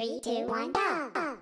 Three, two, one, go!